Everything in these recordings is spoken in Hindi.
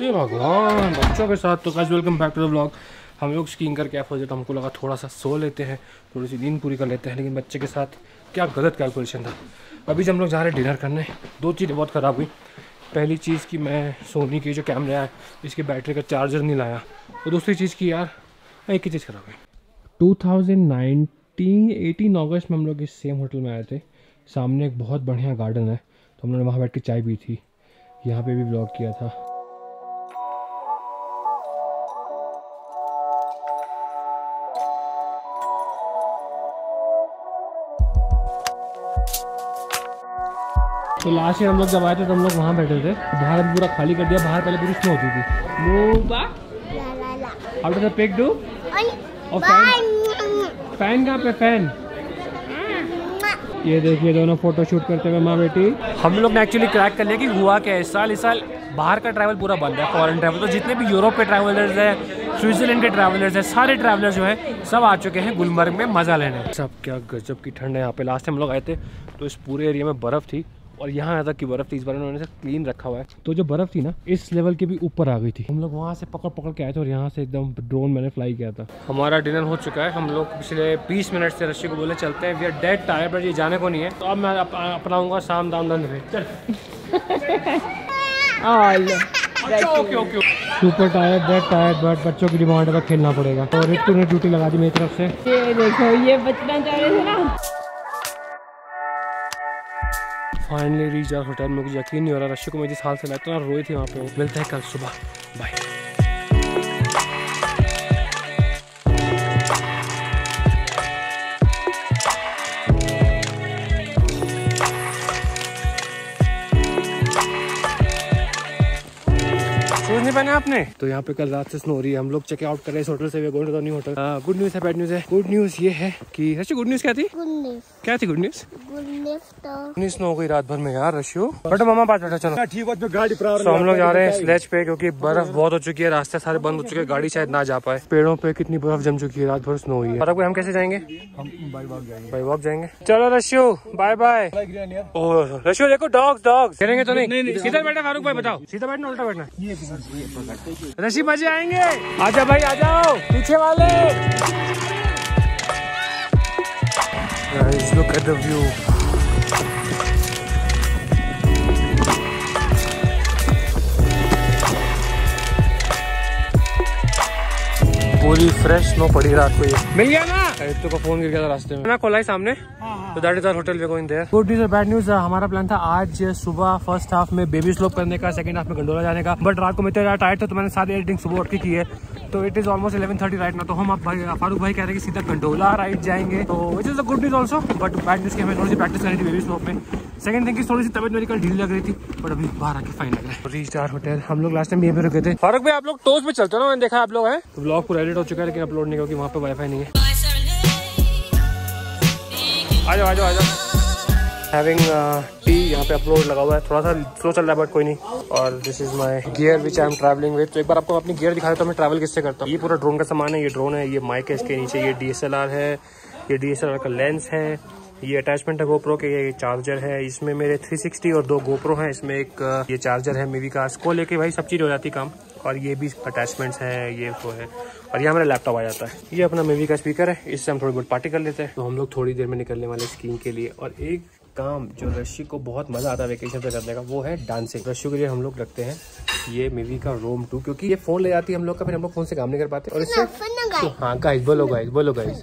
ये भगवान बच्चों के साथ तो guys welcome back to the blog हम लोग स्कीइंग करके हो तो हमको लगा थोड़ा सा सो लेते हैं थोड़ी सी नींद पूरी कर लेते हैं, लेकिन बच्चे के साथ क्या गलत कैलकुलेशन था। अभी जब हम लोग जा रहे हैं डिनर करने, दो चीज़ें बहुत ख़राब हुई। पहली चीज़ कि मैं सोनी की जो कैमरा है, इसकी बैटरी का चार्जर नहीं लाया। और दूसरी चीज़ की यार, एक ही चीज़ ख़राब हुई। टू थाउज़ेंड नाइनटीन अगस्त में हम लोग इस सेम होटल में आए थे। सामने एक बहुत बढ़िया गार्डन है तो हम लोगों ने वहाँ बैठ के चाय पी थी। यहाँ पे भी ब्लॉग किया था। तो लास्ट ईयर हम लोग जब आए थे तो हम लोग वहाँ बैठे थे। बाहर पूरा खाली कर दिया बाहर पहले पूरी स्नो होती थी। पिक डू और फ़ैन फ़ैन कहाँ पे फ़ैन ये देखिए दोनों फ़ोटो शूट करते हुए माँ बेटी। हम लोग ने एक्चुअली क्रैक कर लिया कि हुआ क्या इस साल इस साल बाहर का ट्रैवल पूरा बंद है फॉरेन ट्रैवल तो जितने भी यूरोप के ट्रैवलर्स हैं स्विट्जरलैंड के ट्रैवलर्स हैं सारे ट्रैवलर्स जो है सब आ चुके हैं गुलमर्ग में मज़ा लेने। सब क्या गजब की ठंड है यहाँ पे। लास्ट टाइम हम लोग आए थे तो इस पूरे एरिया में बर्फ़ थी। और यहाँ यहाँ तक की बर्फ़ थी इस बार उन्होंने क्लीन रखा हुआ है। तो जो बर्फ़ थी ना इस लेवल के भी ऊपर आ गई थी। हम लोग वहाँ से पकड़ पकड़ के आए थे और यहाँ से एकदम ड्रोन मैंने फ्लाई किया था। हमारा डिनर हो चुका है। हम लोग पिछले 20 मिनट से रशी को बोले चलते हैं वी आर डेड टायर पर ये जाने को नहीं है। तो अब मैं अप, अपनाऊँगा शाम दाम दंड पे चल okay okay super tired dead tired but बच्चों की डिमांड है तो खेलना पड़ेगा। तो रितु ने ड्यूटी लगा दी मेरी तरफ़ से। ये देखो ये बचना चाह रहे थे ना। फाइनली रीच आर होटल मुझे यकीन नहीं हो रहा रश्य को मैं जिस हाल से लाता रोए रोई थी वहाँ पे। मिलते हैं कल सुबह। बाय नहीं पहने आपने? तो यहाँ पे कल रात से स्नो हो रही है। हम लोग चेक आउट कर रहे हैं इस होटल से। We going to the new hotel good news है बैड न्यूज़ है। गुड न्यूज़ ये है कि रशी गुड न्यूज़ क्या थी? क्या थी गुड न्यूज़ तो. इतनी स्नो हो गई रात भर में यार रशियो। बट मामा पास बैठा चलो। ठीक बात गाड़ी तो हम लोग जा रहे हैं स्लेज पे क्योंकि बर्फ़ बहुत हो चुकी है रास्ते सारे बंद हो चुके हैं गाड़ी शायद ना जा पाए। पेड़ों पे कितनी बर्फ़ जम चुकी है रात भर स्नो हुई है। हम कैसे जाएँगे? हम बाई बाग जाएँगे। बाई वॉक जाएँगे। चलो रशियो बाय बाय रशियो देखो डॉग्स डॉग्स खेलेंगे तो नहीं सीधा बैठा फारूक भाई बताओ। सीधा बैठना उल्टा बैठना। रशी मज़े आएँगे। आजा भाई, आ जाओ, पीछे वाले. पूरी फ्रेश स्नो पड़ी रात को ये। मिल गया ना? तो का फ़ोन गिर गया था रास्ते में। ना कोलाई सामने? तो that is our hotel we going there good news और बैड न्यूज़ हमारा प्लान था आज सुबह फ़र्स्ट हाफ़ में बेबी स्लोप करने का सेकंड हाफ़ में गंडोला जाने का। बट रात को मैं इतना टायर्ड था तो मैंने सारी एडिटिंग सुबह उठ के की है। तो it is almost eleven thirty right ना तो हम अब भाई फारूक भाई कह रहे हैं कि सीधा गंडोला राइट जाएँगे। तो which is the good news also but bad news की हमें थोड़ी सी प्रैक्टिस करनी थी बेबी स्लोप में। सेकंड थिंग की थोड़ी सी तबियत मेरी कल ढीली लग रही थी बट अभी बाहर आके फाइन लग रहा है रीच आर होटल हम लोग लास्ट टाइम यहीं पे रुके थे। फारूक भाई आप लोग टोस पे चलते हो ना मैंने देखा आप लोग हैं। तो ब्लॉग पूरा एडिट हो चुका है लेकिन अपलोड नहीं क्योंकि वहाँ पे वाईफाई नहीं है। हैविंग टी यहाँ पे अपलोड लगा हुआ है। थोड़ा सा स्लो चल रहा है बट कोई नहीं। और this is my gear which I am travelling with तो एक बार आपको अपनी गियर दिखा देता हूँ, मैं ट्रैवल किससे करता हूँ। ये पूरा ड्रोन का सामान है, ये ड्रोन है, ये माइक है, इसके नीचे ये डीएसएलआर है, ये डीएसएलआर का लेंस है, ये अटैचमेंट है गोप्रो के, ये चार्जर है। इसमें मेरे 360 और दो गोप्रो हैं, इसमें एक ये चार्जर है मेवी का इसको लेके भाई सब चीज़ हो जाती काम। और ये भी अटैचमेंट्स हैं ये वो है। और यहाँ हमारा लैपटॉप आ जाता है। ये अपना मेवी का स्पीकर है इससे हम थोड़ी बहुत पार्टी कर लेते हैं। तो हम लोग थोड़ी देर में निकलने वाले स्कीइंग के लिए। और एक काम जो रशी को बहुत मज़ा आता है वेकेशन पे करने का वो है डांसिंग रशी के लिए हम लोग रखते हैं ये मेवी का रोम टू क्योंकि ये फ़ोन ले जाती है हम लोग का फिर हम लोग फ़ोन से काम नहीं कर पाते। और इससे Fun हाँ गाइस बोलो गाइस बोलो गाइस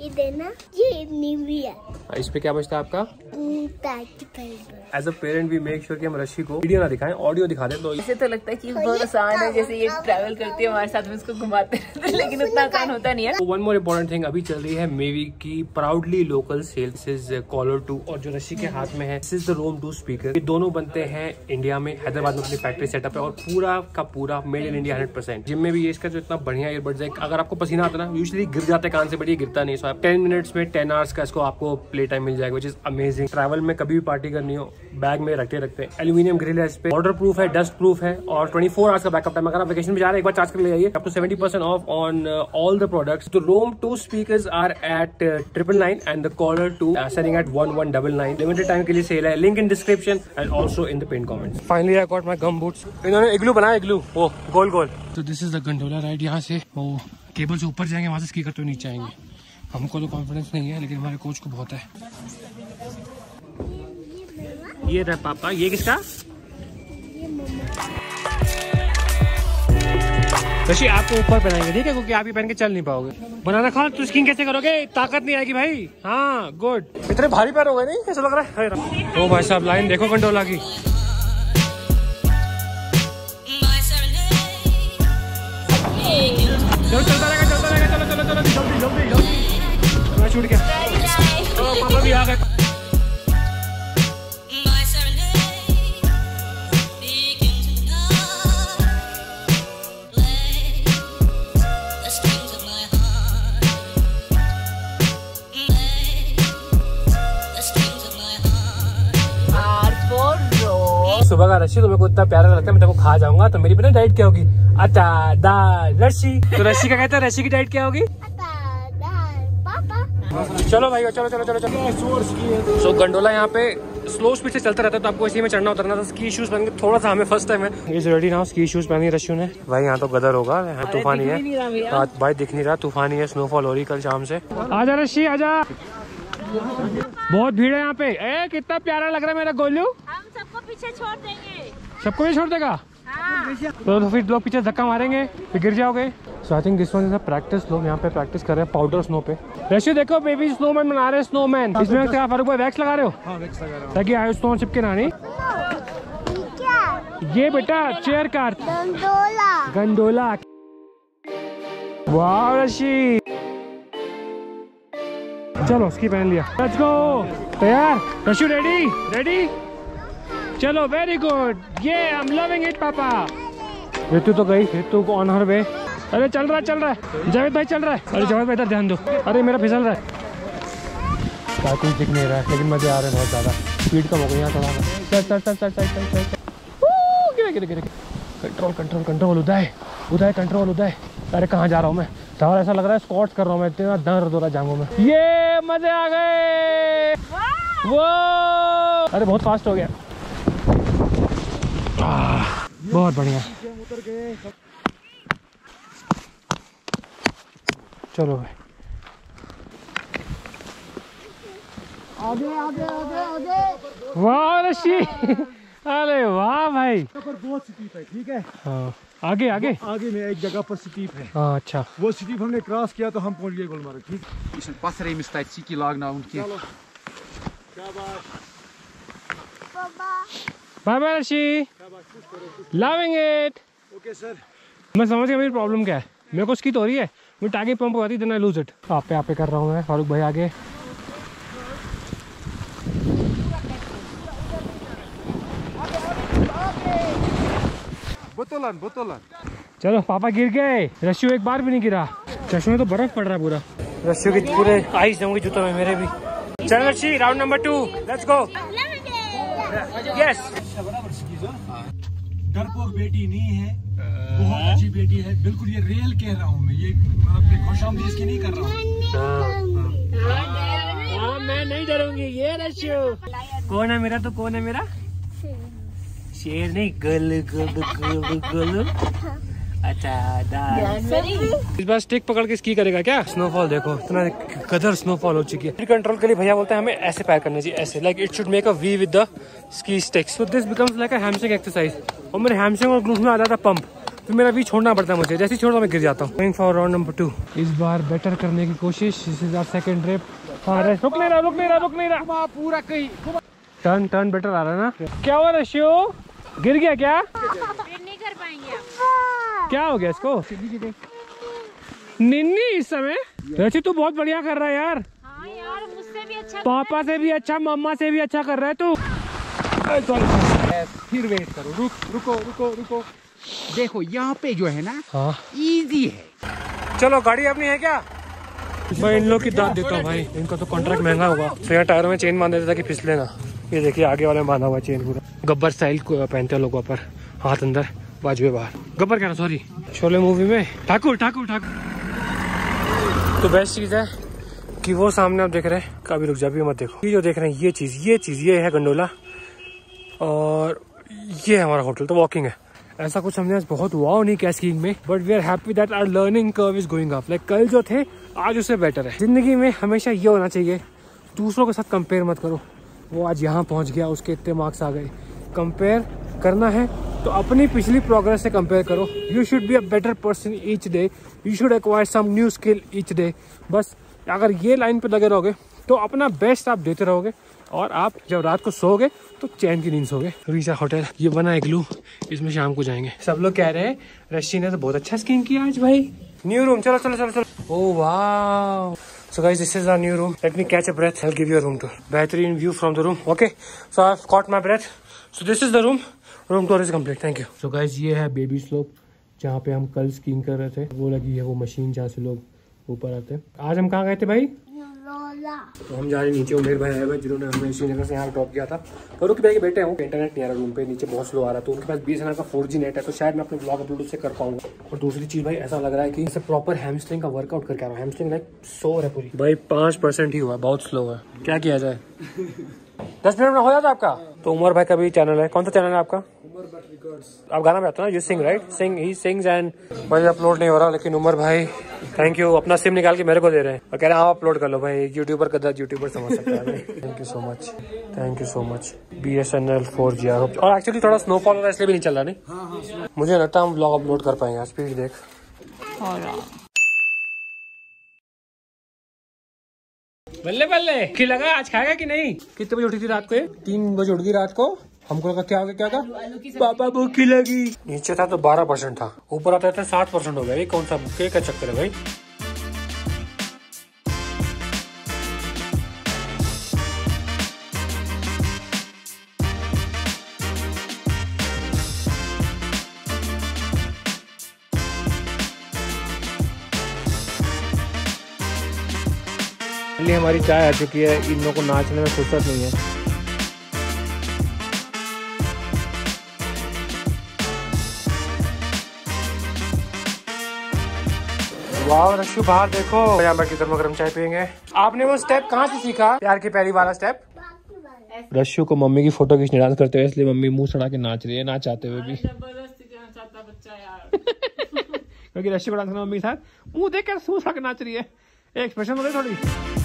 ये देना ये निविया इस पे क्या बचता है आपका? पहले एज अ पेरेंट भी मेक श्योर कि हम रशी को वीडियो ना दिखाएँ ऑडियो दिखा दें। तो ऐसे तो लगता है कि बहुत आसान है जैसे ये ट्रैवल करती है हमारे साथ में उसको घुमाते रहते हैं लेकिन उतना आसान होता नहीं है। वन मोर इम्पोर्टेंट थिंग अभी चल रही है मेवी की proudly local sales is collar two और जो रशी के हाथ में है this is the roam two speaker ये दोनों बनते हैं इंडिया में हैदराबाद में अपनी फैक्ट्री सेटअप है और पूरा का पूरा made in India hundred percent gym में भी ये इसका जो इतना बढ़िया ईयरबड्स है अगर आपको पसीना आता ना यूजली गिर जाता कान से बट ये गिरता नहीं सो आप टेन मिनट्स में टेन आवर्स का इसको आपको प्ले टाइम मिल जाएगा विच इज़ अमेजिंग ट्रैवल में कभी भी पार्टी करनी हो बैग में रखते रखते एल्यूमिनियम ग्रिल है इस पे। वाटर प्रूफ है डस्ट प्रूफ है और 24 फोर आवर्स का बैकअप टाइम अगर आप वेकेशन में जा रहे हैं एक बार चार्ज कर ले जाइए up to 70% percent off on all the products तो roam two speakers are at triple nine and the collar two selling at one one double nine limited time के लिए सेल है। Link in description and also in the pin comment finally I got my gum boots इन्होंने इग्लू बनाया इग्लू वो गोल गोल। तो this is the gondola ride यहाँ से। वो केबल से ऊपर जाएँगे वहाँ से स्की करते हुए नीचे आएँगे। हमको तो कॉन्फिडेंस नहीं है लेकिन हमारे कोच को बहुत है। ये रहा पापा। ये किसका? ऋषि आपको ऊपर पहनाएँगे, ठीक है? क्योंकि आप ये पहन के चल नहीं पाओगे। बनाना खाओ तो स्किन कैसे करोगे? ताकत नहीं आएगी भाई। हाँ गुड इतने भारी पैर हो गए नहीं? ऐसा लग रहा है? ओ भाई साहब लाइन देखो कंडोला की चलो, चलता रहेगा चलता रहेगा। चलो चलो चलो, जल्दी जल्दी जल्दी। छूट गया। पापा भी आ गए। का रशी तुम्हें को इतना प्यारा लगता है मैं तेरे को खा जाऊँगा तो मेरी पता डाइट क्या होगी? अच्छा दाल रशी तो रशी का कहता है रशी की डाइट क्या होगी? चलो भाई चलो चलो चलो चलो। सो गंडोला यहाँ पे स्लो स्पीड से चलता रहता है तो आपको इसी में चढ़ना उतरना था स्की शूज़ पहन के थोड़ा सा हमें फ़र्स्ट टाइम है। Is ready now ski shoes पहनी रशियू ने। भाई यहाँ तो गदर होगा यहाँ तूफानी है। आज भाई दिख नहीं रहा तूफानी है स्नोफॉल हो रही कल शाम से। आजा रशी आजा। बहुत भीड़ है यहाँ पे। ए कितना प्यारा लग रहा है मेरा गोलू। हम सबको पीछे छोड़ देंगे। सबको भी छोड़ देगा? हाँ तो, तो फिर लोग पीछे धक्का मारेंगे फिर गिर जाओगे। So I think this one is practice लोग यहाँ पे प्रैक्टिस कर रहे हैं पाउडर स्नो पे। रशियो देखो बेबी स्नोमैन बना रहे हैं स्नोमैन इसमें क्या फारूक भाई वैक्स लगा रहे हो? हाँ वैक्स लगा रहा हूँ। ताकि आयो स्नो चिपके ना नहीं ये बेटा चेयर कार गंडोला। वाह रशी चलो उसकी पहन लिया। लेट्स गो तैयार? रशु रेडी रेडी चलो वेरी गुड ये आई एम लविंग इट पापा ऋतु तो गई ऋतु ऑन हर वे अरे चल रहा है चल रहा है। जावेद भाई चल रहा है। अरे जावेद भाई ध्यान दो। अरे मेरा फिसल रहा है। काफ़ी दिख नहीं रहा है लेकिन मज़े आ रहे हैं बहुत ज़्यादा। स्पीड कम हो गई यहाँ थोड़ा चल चल चल चल चल चल चल गिर गिर गिर control control control Uday. Uday control Uday. अरे कहाँ जा रहा हूँ मैं? सवाल ऐसा लग रहा है स्कॉट्स कर रहा हूँ मैं इतना दर्द हो रहा है जांगों में। ये मज़े आ गए। वो अरे बहुत फास्ट हो गया। बहुत बढ़िया। चलो भाई। आगे आगे आगे आगे। वाह ऋषि। अरे वाह भाई। पर बहुत स्टीप है ठीक है? हाँ। आगे आगे। आगे में एक जगह पर स्टीप है। हाँ अच्छा। वो स्टीप हमने क्रॉस किया तो हम पहुँच गए गुलमर्ग ठीक? einmitt stætt síki lagnaun ki. Bye bye Rishi loving it okay sir मैं समझ गया मेरी प्रॉब्लम क्या है। मेरे को उसकी तो हो रही है। मुझे टागे पंप होती देना लूज इट आप पे आप पे कर रहा हूँ मैं फारूक भाई आगे। बोतलन बोतलन चलो पापा गिर गए। रशियो एक बार भी नहीं गिरा। चश्मे तो बर्फ़ पड़ रहा है पूरा। रशियो के पूरे आइस जाऊँगी जूतों में मेरे भी। चल Rashi round number two let's go yes डरपोक बेटी नहीं है बहुत अच्छी बेटी है। बिल्कुल ये रियल कह रहा हूँ मैं ये अपने खुशामदी इसकी नहीं कर रहा हूँ। हाँ। मैं नहीं डरूँगी ये रशियो कौन है मेरा तो कौन है मेरा? शेर नहीं गल गल गल गल। इस बार स्टिक पकड़ के स्की करेगा क्या? स्नोफॉल देखो इतना कदर स्नोफॉल हो चुकी है। कंट्रोल के लिए भैया बोलते हैं हमें ऐसे पैर करने चाहिए ऐसे। Like it should make a V with the ski stick so this becomes like a hamstring exercise और मेरे हैमस्ट्रिंग और ग्लूस में आ जाता पंप फिर मेरा वी छोड़ना पड़ता है मुझे। जैसे ही छोड़ता मैं गिर जाता हूँ। Going for round number two इस बार बेटर करने की कोशिश। This is our second trip हाँ रे- रुक नहीं रहा रुक नहीं रहा रुक नहीं रहा। Pura kay. Turn turn better आ रहा है ना? क्या हुआ रशियो? गिर गया क्या फिर नहीं कर पाएँगे आप क्या हो गया इसको? निन्नी इस समय? रची तू बहुत बढ़िया कर रहा है यार। हाँ यार मुझसे भी अच्छा पापा से भी अच्छा मम्मा से भी अच्छा कर रहा है तू। फिर वेट करो। रुक रुको रुको रुको। देखो यहाँ पे जो है ना हाँ। इजी है। चलो गाड़ी अपनी है क्या? मैं इन लोग की दाद देता हूँ भाई। इनका तो कॉन्ट्रैक्ट महँगा होगा। तो यहाँ टायर में चेन बाँध देता था कि फिसले ना। ये देखिए आगे वाले में बांधा हुआ चेन पूरा। गब्बर स्टाइल पहनते हैं लोगों पर। हाथ अंदर। बाजू बाहर। गब्बर कहना सॉरी शोले मूवी में? ठाकुर ठाकुर ठाकुर। तो बेस्ट चीज़ है कि वो सामने आप देख रहे हैं कभी रुक जा भी मत देखो। ये जो देख रहे हैं ये चीज़ ये चीज़ ये है गंडोला। और ये है हमारा होटल तो वॉकिंग है। ऐसा कुछ हमने आज बहुत वाव नहीं किया स्कीइंग में but we are happy that our learning curve is going up like कल जो थे आज उससे बेटर है। ज़िंदगी में हमेशा ये होना चाहिए दूसरों के साथ कंपेयर मत करो। वो आज यहाँ पहुँच गया उसके इतने मार्क्स आ गए। कंपेयर करना है तो अपनी पिछली प्रोग्रेस से कंपेयर करो you should be a better person each day you should acquire some new skill each day बस अगर ये लाइन पे लगे रहोगे तो अपना बेस्ट आप देते रहोगे और आप जब रात को सोओगे तो चैन की नींद सोगे रीसा होटल ये बना एक लू इसमें शाम को जाएँगे सब लोग कह रहे हैं रशी ने तो बहुत अच्छा स्कीम किया आज भाई न्यू रूम चलो चलो चलो चलो ओ वाह So guys, this is our new room. Let me catch a breath. I'll give you a room tour. बेहतरीन view from the room. Okay. So I've caught my breath. So this is the room. Room tour is complete. Thank you. So guys, ये है baby slope जहाँ पे हम कल स्कीइंग कर रहे थे। वो लगी है वो मशीन जहाँ से लोग ऊपर आते हैं। आज हम कहाँ गए थे भाई? तो हम जा रहे नीचे उमेर भाई आए हुए जिन्होंने हमें श्रीनगर से यहाँ ड्रॉप किया था। तो रुक भाई के बेटे हैं इंटरनेट नहीं आ रहा रूम पे नीचे बहुत स्लो आ रहा तो उनके पास बीस हज़ार का फोर जी नेट है तो शायद मैं अपने ब्लॉग अपलोड से कर पाऊँगा। और दूसरी चीज़ भाई ऐसा लग रहा है कि इसे प्रॉपर हैमस्ट्रिंग का वर्कआउट करके आ रहा हूँ। हैमस्ट्रिंग लाइक सो है पूरी। भाई पाँच परसेंट ही हुआ बहुत स्लो है। क्या किया जाए? दस मिनट में हो जाता आपका? तो उमर भाई का भी चैनल है। कौन सा चैनल है आपका? आप गाना गाते हो ना? You sing right sing he sings and भाई अपलोड नहीं हो रहा लेकिन उमर भाई थैंक यू अपना सिम निकाल के मेरे को दे रहे हैं। और कह रहे हैं आप अपलोड कर लो भाई यूट्यूबर कदा यूट्यूबर समझ सकता है thank you so much thank you so much B S N L four G R और एक्चुअली थोड़ा स्नोफॉल हो रहा है इसलिए भी नहीं चल रहा नहीं? मुझे लगता है हम ब्लॉग अपलोड कर पाएँगे स्पीड देख। बल्ले बल्ले की लगा आज खाएगा कि नहीं? कितने बजे उठी थी रात को ये? तीन बजे उठ गई रात को। हमको लगा क्या हो गया क्या का पापा भूखी लगी। नीचे था तो बारह परसेंट था। ऊपर आता था सात परसेंट हो गया। ये कौन सा के का चक्कर है भाई? हमारी चाय आ चुकी है। इन लोगों को नाचने में फुर्सत नहीं है। वाह रशु बाहर देखो। यहाँ बैठ के गर्मा गर्म चाय पियेंगे। आपने वो स्टेप कहाँ से सीखा? प्यार की पहली वाला स्टेप रश्यू को मम्मी की फ़ोटो खींचने डांस करते हुए इसलिए मम्मी मुँह सड़ा के नाच रही है नाच आते हुए भी। क्योंकि रश्यू को डांस करना मम्मी के साथ मुँह देख कर मुँह सड़ा के नाच रही है। एक्सप्रेशन हो रही थोड़ी।